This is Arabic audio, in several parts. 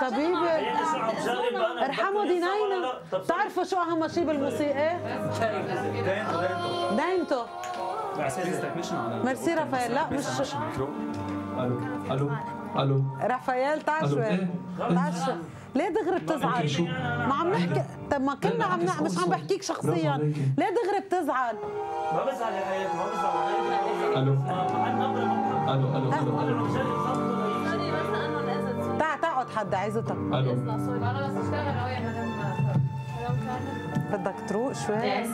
شبيبه ارحموا دينينا بتعرفوا شو أهم شيء بالموسيقى؟ دينتو. ميرسي رافائيل. لا مش ألو. ألو. ألو رافائيل تعال ألو، شوي. إيه؟ تعال شوي. ليه دغري بتزعل؟ ما عم نحكي طب ما كلنا عم نع- مش عم بحكيك شخصيا. ليه دغري بتزعل؟ ما بزعل يا حياتي ما بزعل. ألو. مع النبرة ما ألو حد عايزتك ألو. بدك تروق شوي.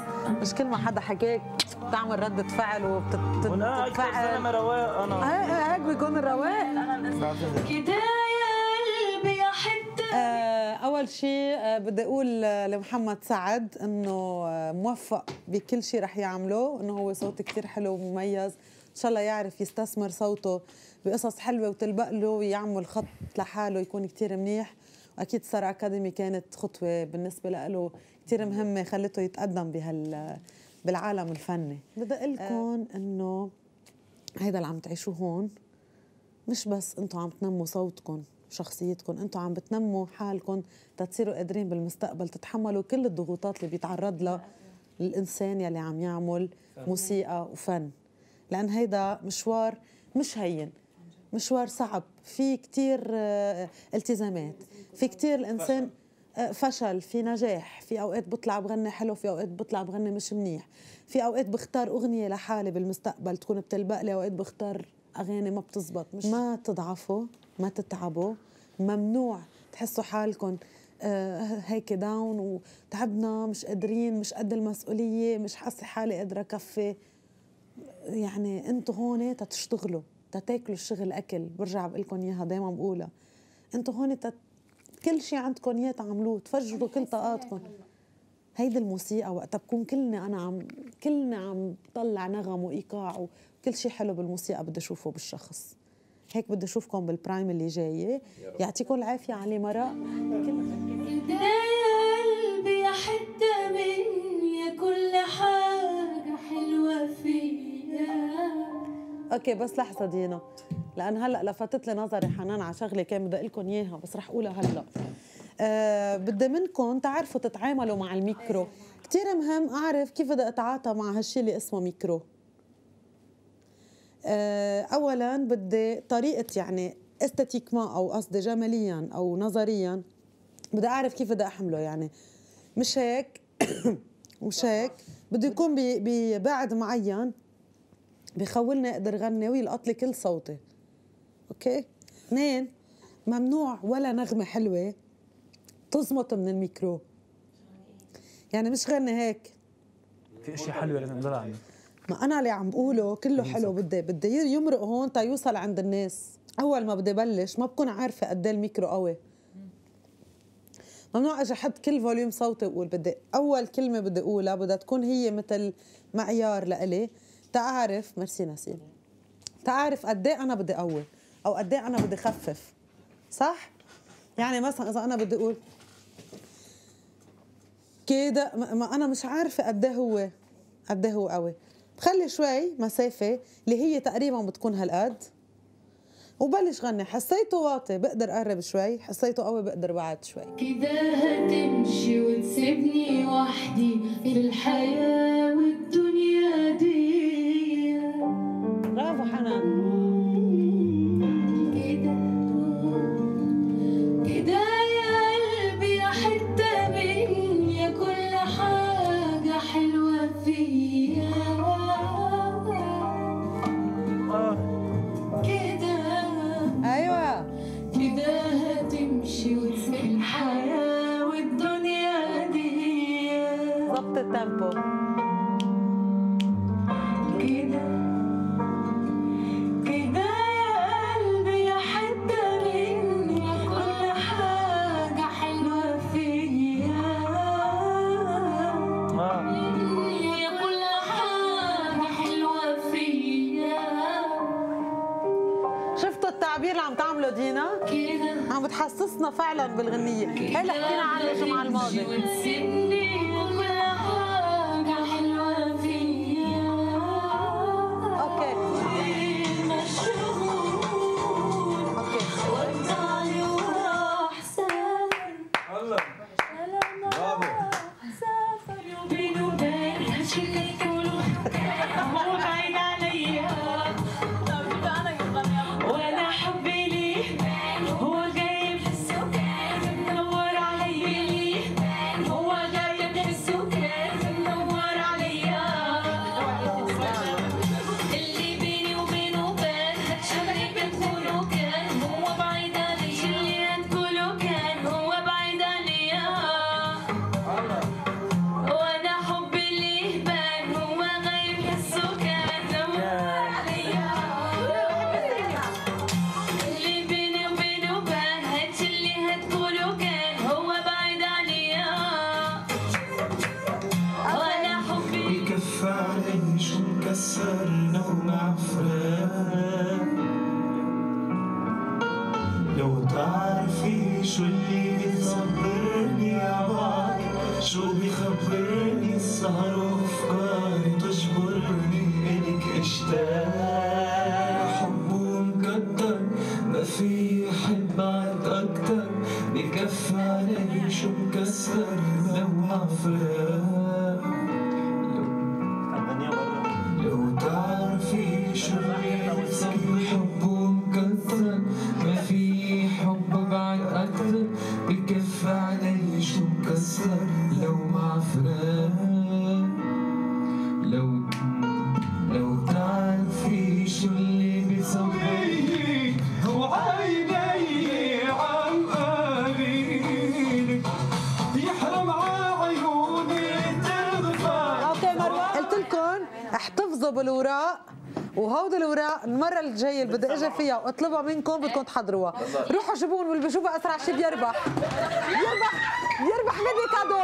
مش كل ما حدا حكاك بتعمل ردة فعل وأنا أكثر وبتتفاعل زلمه رواق أنا. هيك هيك بيكون الرواق. كده يا قلبي يا حتة آه، أول شيء آه، بدي أقول آه، لمحمد سعد إنه آه، موفق بكل شيء رح يعمله إنه هو صوت كتير حلو ومميز. إن شاء الله يعرف يستثمر صوته بقصص حلوة وتلبق له ويعمل خط لحاله يكون كتير منيح. وأكيد ستار أكاديمي كانت خطوة بالنسبة له كتير مهمة خلته يتقدم بهال بالعالم الفني. بدي أقول لكم إنه هيدا اللي عم تعيشوه هون مش بس أنتم عم تنموا صوتكم وشخصيتكم أنتم عم بتنموا حالكم تتصيروا قادرين بالمستقبل تتحملوا كل الضغوطات اللي بيتعرض لها الإنسان يلي عم يعمل موسيقى وفن. لأن هيدا مشوار مش هين. مشوار صعب. في كتير آه، التزامات. في كتير الإنسان آه، فشل. في نجاح. في أوقات بطلع بغني حلو في أوقات بطلع بغني مش منيح. في أوقات بختار أغنية لحالي بالمستقبل تكون بتلبق لي. أوقات بختار أغاني ما بتزبط. مش ما تضعفوا ما تتعبوا. ممنوع تحسوا حالكم آه، هيك داون وتعبنا مش قادرين مش قد المسؤولية مش حاسة حالي قادرة كفي يعني أنتوا هون تتشتغلوا تتاكلوا الشغل أكل. برجع بقول لكم إياها دائما بقولها. أنتوا هون تت... كل شيء عندكم إياه تعملوه تفجروا كل طاقاتكم. هيدي الموسيقى وقتها بكون كلنا أنا عم كلنا عم طلع نغم وإيقاع وكل شيء حلو بالموسيقى بدي أشوفه بالشخص. هيك بدي أشوفكم بال prime اللي جاي يعطيكم العافية عاللي مرق. يا قلبي يا حتة مني يا كل حاجة حلوة فيا okay بس لحظة دينا. لأن هلأ لفتت لي نظري حنان على شغلة كان بدي أقول لكم إياها بس رح أقولها هلأ. أه بدي منكم تعرفوا تتعاملوا مع الميكرو. كثير مهم أعرف كيف بدي أتعاطى مع هالشيء اللي اسمه ميكرو. أه اولا بدي طريقة يعني esthétiquement أو قصدي جماليا أو نظريا بدي أعرف كيف بدي أحمله يعني. مش هيك؟ مش هيك؟ بده يكون ببعد معين. بخولني أقدر غني ويلقط لي كل صوتي. okay؟ اثنين ممنوع ولا نغمة حلوة تزمط من الميكرو. يعني مش غني هيك. في اشياء حلوة لازم نقدر عنها ما أنا اللي عم بقوله كله حلو بدي بدي يمرق هون تا يوصل عند الناس. أول ما بدي بلش ما بكون عارفة قد إيه الميكرو قوي. ممنوع أجي أحط كل volume صوتي واقول بدي أول كلمة بدي أقولها بدها تكون هي مثل معيار لإلي. تعرف ميرسي نسيم تعرف قد إيه أنا بدي قوي أو قد إيه أنا بدي خفف صح؟ يعني مثلا إذا أنا بدي أقول كده ما أنا مش عارفة قد إيه هو قد إيه هو قوي. بخلي شوي مسافة اللي هي تقريبا بتكون هالقد. وبلش غني. حسيته واطي بقدر أقرب شوي حسيته قوي بقدر بعد شوي. كده هتمشي وتسيبني وحدي في الحياة والدنيا دي. فعلا بالغنية. اللي حكينا عنها الجمعه الماضيه شو اللي بتصبرني يا بعض؟ شو بيخبرني السهر وأفكاري تجبرني الك أشتاق؟ حب ومقدر ما في حب بعد أكتر. بكفي علي شو مكسر لو عفراق لو تعرفي شو اللي بتصير حب بكفي علي شو مكسر لو مع فراق لو لو تعرفي شو اللي بيصبرني وعيني عم قليلك يحرم عيوني تغفى. أوكي مروه قلت لكم احتفظوا بالاوراق وهودي الاوراق المرة الجاية اللي بدي أجي فيها وأطلبها منكم بدكم تحضروها. روحوا جيبون واللي بيشوفها أسرع شيء بيربح. بيربح بيربح مني كادو.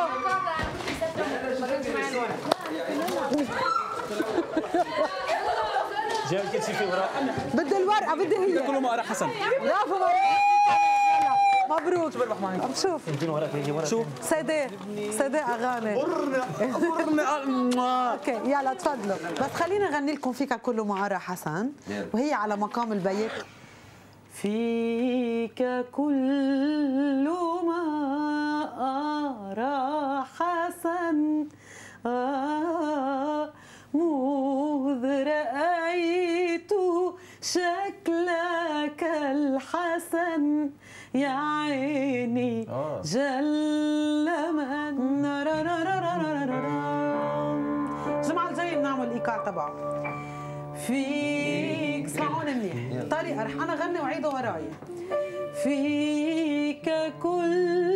كل شيء في وراء. بدي الورقة بدي هي. كله ما حسن. برافو. مبروك. بربح معي عم شوف. شو سيدي. سيدي أغاني. أوكي يلا تفضلوا. بس خلينا نغني لكم فيك كله معارة حسن. وهي على مقام البيت. فيك كل ما أرى حسن. آه مذ رأيت شكلك الحسن. يا عيني جل من الجمعة الجاية بنعمل الإيقاع تبعه. فيك اسمعوني منيح. طريقة رح أنا غني وعيدوا وراي. فيك كل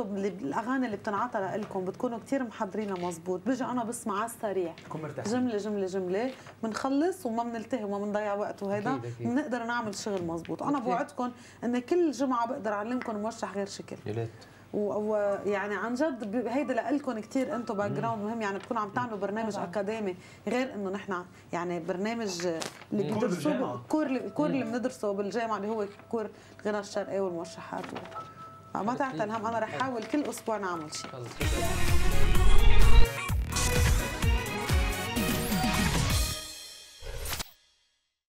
أنتم اللي الاغاني اللي بتنعطى لكم بتكونوا كثير محضرينها مزبوط. بيجي أنا بسمع على السريع. مرتاح. جملة جملة جملة. بنخلص وما بنلتهي وما بنضيع وقت وهيدا. بنقدر نعمل شغل مزبوط. أنا بوعدكم ان كل جمعة بقدر أعلمكم موشح غير شكل. يا ليت. ويعني عن جد هيدا لكم كثير أنتم background مهم. يعني بتكونوا عم تعملوا برنامج أكاديمي غير إنه نحن يعني برنامج اللي بيدرسوه ال cours ال cours اللي بندرسه بالجامعة اللي هو cours الغنى الشرقي والموشحات و... ما تعتل هم أنا رح أحاول كل أسبوع نعمل شيء.